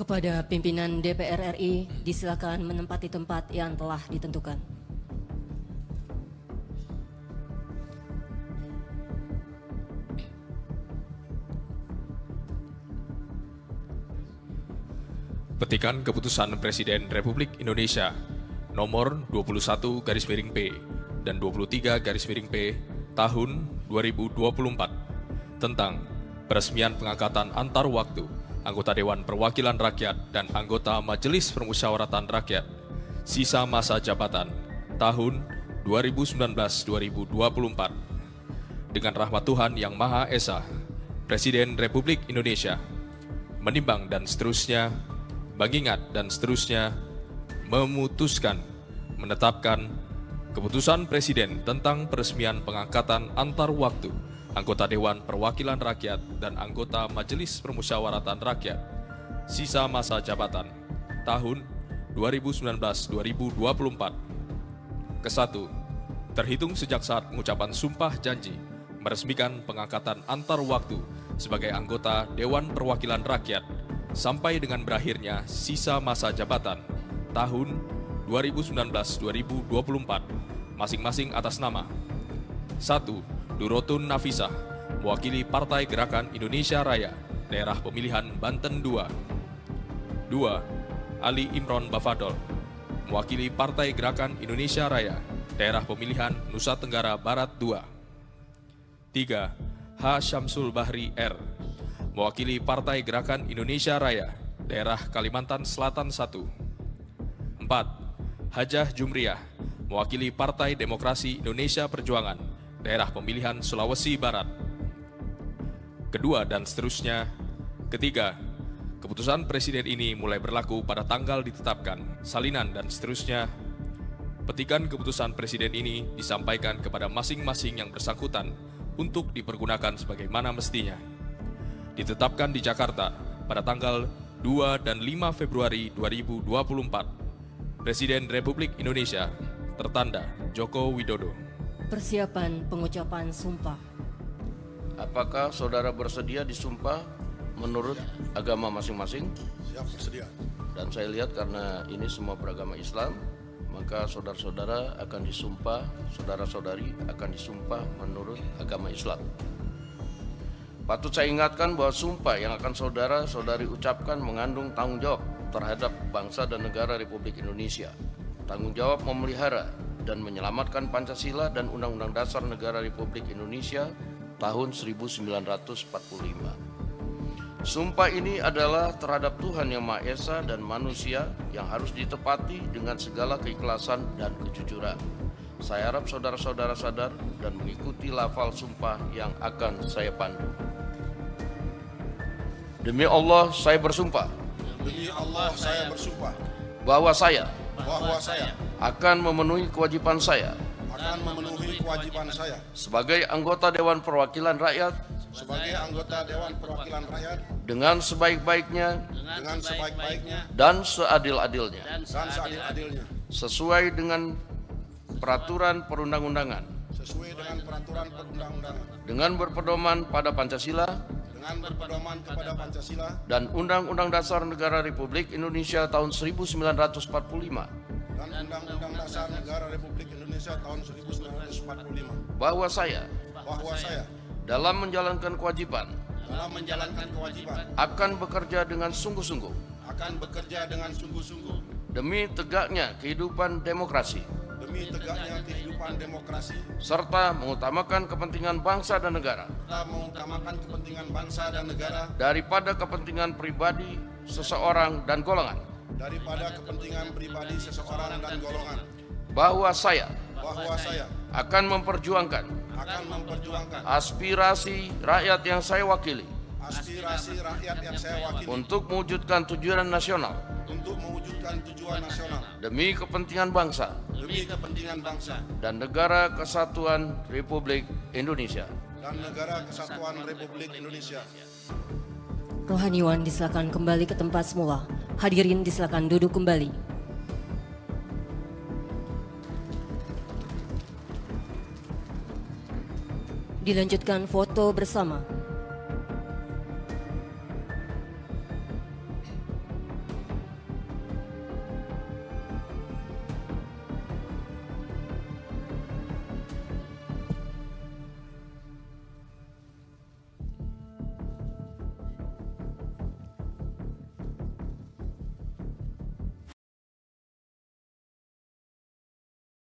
Kepada pimpinan DPR RI, disilakan menempati tempat yang telah ditentukan. Petikan Keputusan Presiden Republik Indonesia nomor 21 garis miring P dan 23 garis miring P tahun 2024 tentang peresmian pengangkatan antar waktu anggota Dewan Perwakilan Rakyat dan anggota Majelis Permusyawaratan Rakyat sisa masa jabatan tahun 2019-2024 dengan rahmat Tuhan Yang Maha Esa Presiden Republik Indonesia menimbang dan seterusnya mengingat dan seterusnya memutuskan menetapkan keputusan Presiden tentang peresmian pengangkatan antar waktu anggota Dewan Perwakilan Rakyat dan anggota Majelis Permusyawaratan Rakyat sisa masa jabatan tahun 2019-2024. Kesatu, terhitung sejak saat pengucapan sumpah janji meresmikan pengangkatan antar waktu sebagai anggota Dewan Perwakilan Rakyat sampai dengan berakhirnya sisa masa jabatan tahun 2019-2024 masing-masing atas nama 1. Durotun Nafisah mewakili Partai Gerakan Indonesia Raya daerah pemilihan Banten 2 2. Ali Imron Bafadol mewakili Partai Gerakan Indonesia Raya daerah pemilihan Nusa Tenggara Barat 2 3. H. Syamsul Bahri R mewakili Partai Gerakan Indonesia Raya, daerah Kalimantan Selatan 1. 4. Hajah Jumriah, mewakili Partai Demokrasi Indonesia Perjuangan, daerah pemilihan Sulawesi Barat. Kedua dan seterusnya. Ketiga, keputusan Presiden ini mulai berlaku pada tanggal ditetapkan, salinan dan seterusnya. Petikan keputusan Presiden ini disampaikan kepada masing-masing yang bersangkutan untuk dipergunakan sebagaimana mestinya ditetapkan di Jakarta pada tanggal 2 dan 5 Februari 2024. Presiden Republik Indonesia tertanda Joko Widodo. Persiapan pengucapan sumpah. Apakah saudara bersedia disumpah menurut agama masing-masing? Siap bersedia. Dan saya lihat karena ini semua beragama Islam, maka saudara-saudara akan disumpah, saudara-saudari akan disumpah menurut agama Islam. Patut saya ingatkan bahwa sumpah yang akan saudara-saudari ucapkan mengandung tanggung jawab terhadap bangsa dan negara Republik Indonesia. Tanggung jawab memelihara dan menyelamatkan Pancasila dan Undang-Undang Dasar Negara Republik Indonesia tahun 1945. Sumpah ini adalah terhadap Tuhan Yang Maha Esa dan manusia yang harus ditepati dengan segala keikhlasan dan kejujuran. Saya harap saudara-saudara sadar dan mengikuti lafal sumpah yang akan saya pandu. Demi Allah saya bersumpah Demi Allah saya bersumpah bahwa saya bahwa saya. akan memenuhi kewajiban saya. Akan memenuhi kewajiban saya. Sebagai anggota Dewan Perwakilan Rakyat. Sebagai anggota Dewan Perwakilan Rakyat. Dengan sebaik-baiknya. Dengan sebaik-baiknya. Dan seadil-adilnya. Dan seadil-adilnya. Sesuai dengan peraturan perundang-undangan. Sesuai dengan peraturan perundang-undangan. Dengan berpedoman pada Pancasila. Dengan berpedoman kepada Pancasila. Dan Undang-Undang Dasar Negara Republik Indonesia tahun 1945 dan Undang-Undang Dasar Negara Republik Indonesia tahun 1945 bahwa saya bahwa saya dalam menjalankan kewajiban dalam menjalankan kewajiban akan bekerja dengan sungguh-sungguh. akan bekerja dengan sungguh-sungguh. Demi tegaknya kehidupan demokrasi. Demi tegaknya kehidupan demokrasi. Serta mengutamakan kepentingan bangsa dan negara. Serta mengutamakan kepentingan bangsa dan negara. Daripada kepentingan pribadi seseorang dan golongan daripada kepentingan pribadi seseorang dan golongan. Bahwa saya bahwa saya akan memperjuangkan akan memperjuangkan aspirasi rakyat yang saya wakili. aspirasi rakyat yang saya wakili. Untuk mewujudkan tujuan nasional. Untuk mewujudkan tujuan nasional. Demi kepentingan bangsa. Demi kepentingan bangsa. Dan negara kesatuan Republik Indonesia. dan negara kesatuan Republik Indonesia. Rohaniwan disilakan kembali ke tempat semula. Hadirin disilakan duduk kembali. Dilanjutkan foto bersama.